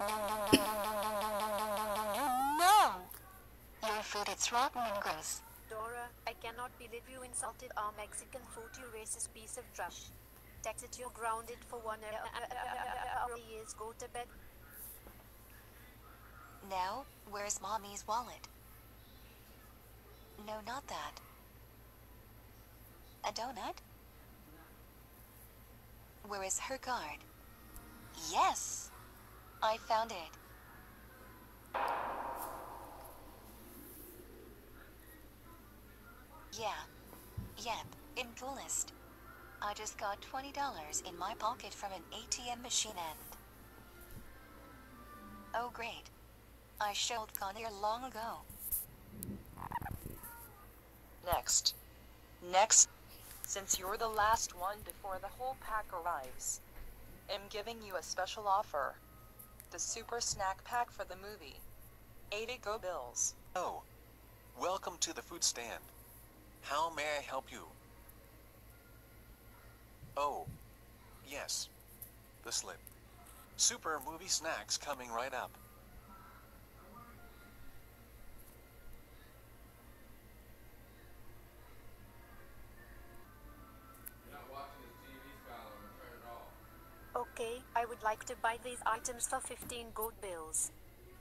no! Your food it's rotten and gross. Dora, I cannot believe you insulted our Mexican food you racist piece of trash. Texas you're grounded for one hour years go to bed. Now, where's mommy's wallet? No, not that. A donut? Where is her card? Yes! I found it. Yeah. Yep, in coolest. I just got $20 in my pocket from an ATM machine and. Oh, great. I showed here long ago. Next. Next. Since you're the last one before the whole pack arrives, I'm giving you a special offer. The super snack pack for the movie. 80 go bills. Oh. Welcome to the food stand. How may I help you? Oh. Yes. The slip. Super movie snacks coming right up. Okay, I would like to buy these items for 15 gold bills.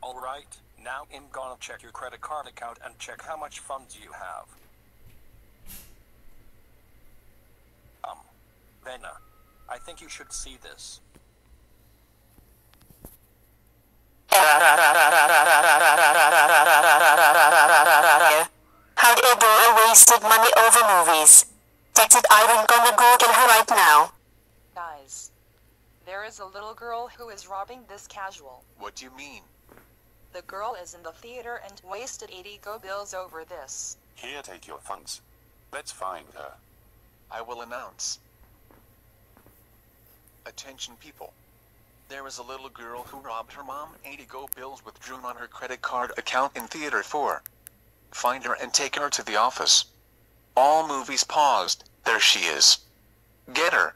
Alright, now I'm gonna check your credit card account and check how much funds you have. Um, Vena, I think you should see this. How dare Dora wasted money over movies? That's it, I'm gonna Google her right now. Guys. There is a little girl who is robbing this casual. What do you mean? The girl is in the theater and wasted 80 go bills over this. Here, take your funds. Let's find her. I will announce. Attention people. There is a little girl who robbed her mom 80 go bills withdrawn on her credit card account in Theater 4. Find her and take her to the office. All movies paused. There she is. Get her.